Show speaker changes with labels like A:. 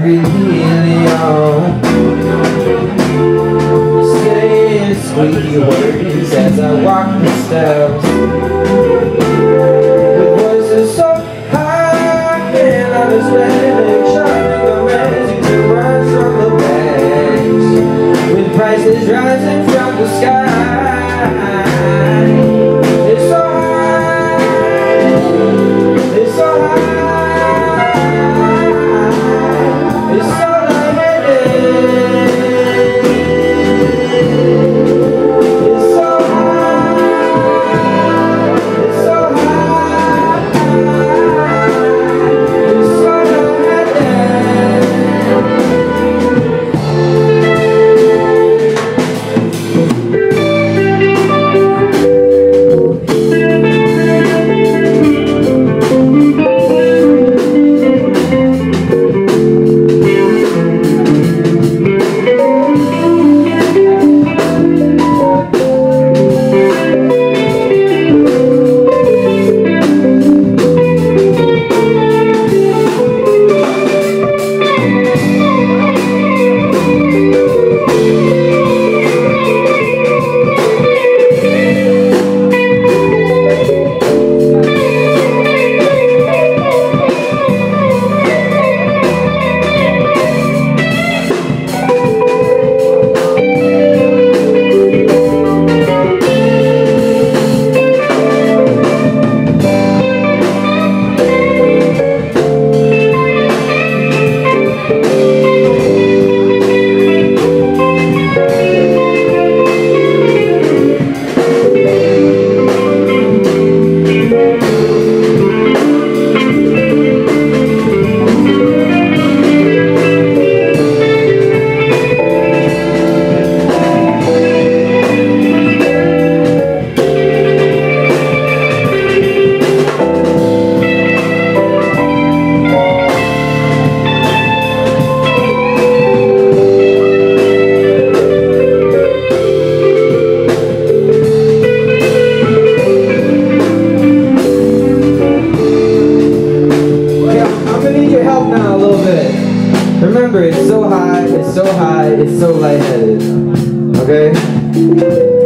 A: reveal Say sweet words as I walk the steps With voices so high and I was ready Shining the magic to rise from the bags With prices rising from the sky. So lightheaded. Okay?